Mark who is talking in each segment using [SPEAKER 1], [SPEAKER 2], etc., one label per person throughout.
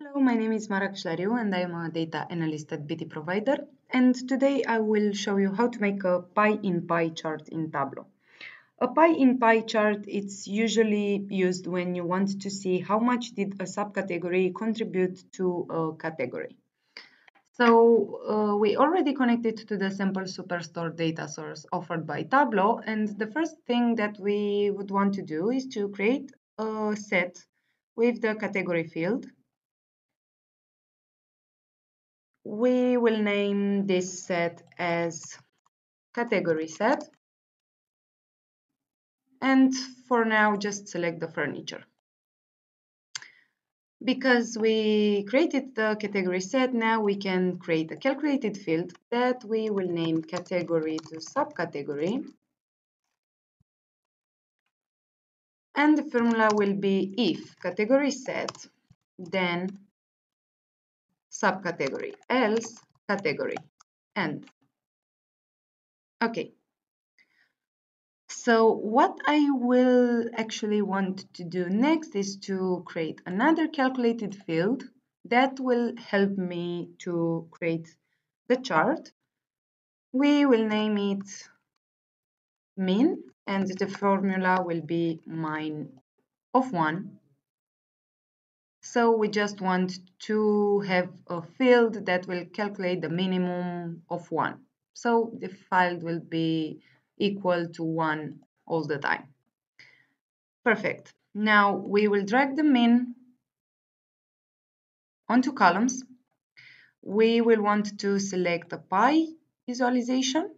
[SPEAKER 1] Hello, my name is Mara Kșlariu and I am a data analyst at btProvider. And today I will show you how to make a pie in pie chart in Tableau. A pie in pie chart it's usually used when you want to see how much did a subcategory contribute to a category. So uh, we already connected to the sample superstore data source offered by Tableau and the first thing that we would want to do is to create a set with the category field we will name this set as category set. And for now just select the furniture. Because we created the category set now we can create a calculated field that we will name category to subcategory. And the formula will be if category set then subcategory, else category, and. Okay. So what I will actually want to do next is to create another calculated field that will help me to create the chart. We will name it min and the formula will be min of 1 so we just want to have a field that will calculate the minimum of 1. So the file will be equal to 1 all the time. Perfect. Now we will drag the min onto columns. We will want to select a pie visualization.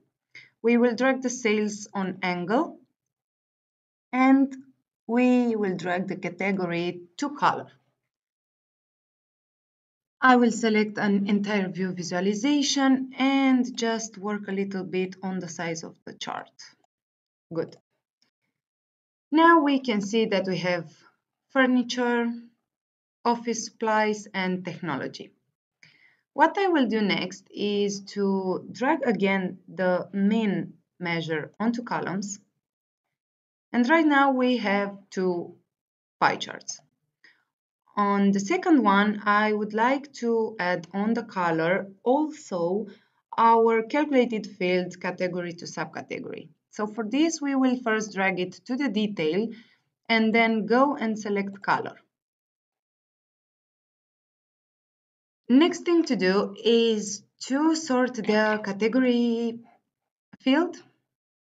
[SPEAKER 1] We will drag the sales on angle and we will drag the category to color. I will select an entire view visualization and just work a little bit on the size of the chart. Good. Now we can see that we have furniture, office supplies and technology. What I will do next is to drag again the min measure onto columns. And right now we have two pie charts. On the second one, I would like to add on the color also our calculated field category to subcategory. So for this, we will first drag it to the detail and then go and select color. Next thing to do is to sort the category field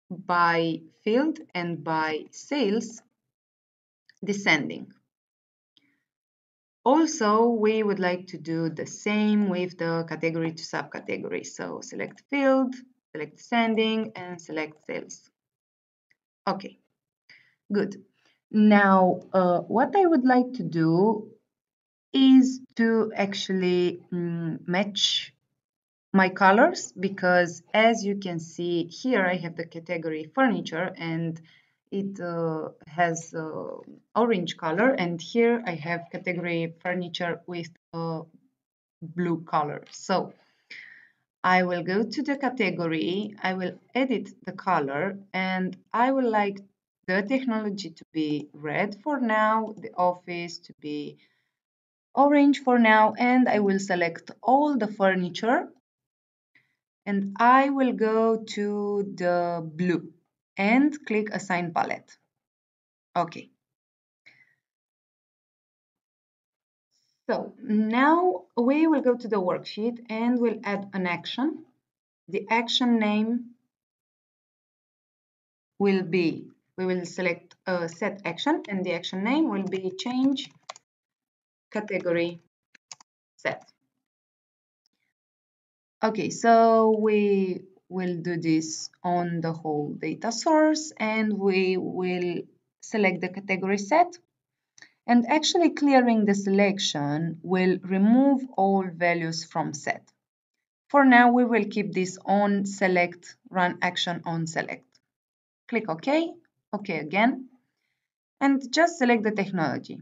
[SPEAKER 1] by field and by sales descending. Also, we would like to do the same with the category to subcategory. So select field, select sending, and select sales. Okay, good. Now, uh, what I would like to do is to actually mm, match my colors because as you can see here, I have the category furniture and it uh, has uh, orange color and here I have category furniture with a blue color. So I will go to the category, I will edit the color and I will like the technology to be red for now, the office to be orange for now and I will select all the furniture and I will go to the blue and click Assign Palette. Okay. So now we will go to the worksheet and we'll add an action. The action name will be, we will select a set action and the action name will be change category set. Okay, so we will do this on the whole data source and we will select the category set and actually clearing the selection will remove all values from set. For now, we will keep this on select, run action on select. Click OK, OK again, and just select the technology.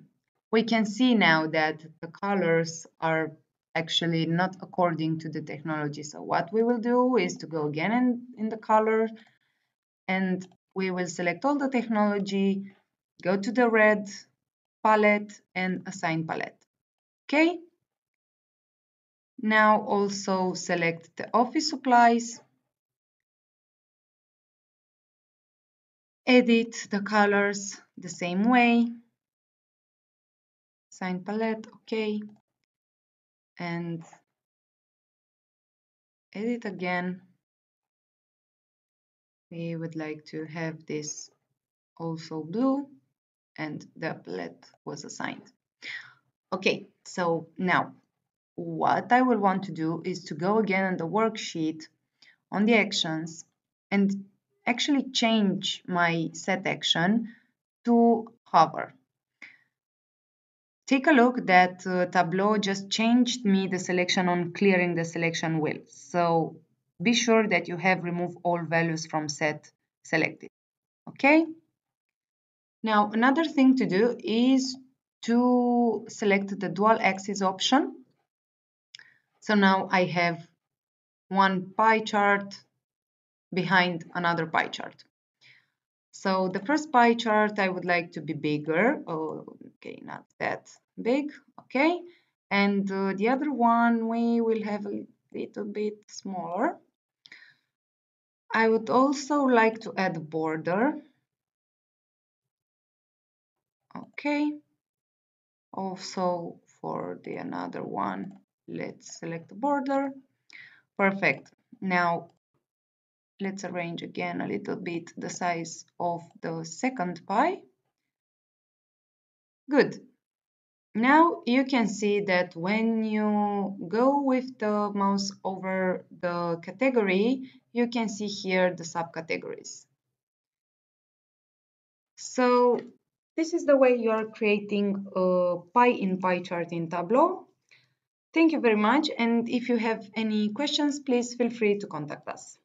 [SPEAKER 1] We can see now that the colors are actually not according to the technology. So what we will do is to go again in, in the color and we will select all the technology, go to the red palette and assign palette. Okay, Now also select the office supplies. Edit the colors the same way. Sign palette, okay. And edit again. We would like to have this also blue and the palette was assigned. Okay, so now what I will want to do is to go again on the worksheet on the actions and actually change my set action to hover. Take a look that uh, Tableau just changed me the selection on clearing the selection wheel. So be sure that you have removed all values from set selected. Okay? Now, another thing to do is to select the dual axis option. So now I have one pie chart behind another pie chart. So the first pie chart I would like to be bigger. Oh, okay, not that big. Okay. And uh, the other one we will have a little bit smaller. I would also like to add border okay also for the another one let's select the border perfect now let's arrange again a little bit the size of the second pie good now you can see that when you go with the mouse over the category you can see here the subcategories so this is the way you are creating a pie in pie chart in Tableau. Thank you very much. And if you have any questions, please feel free to contact us.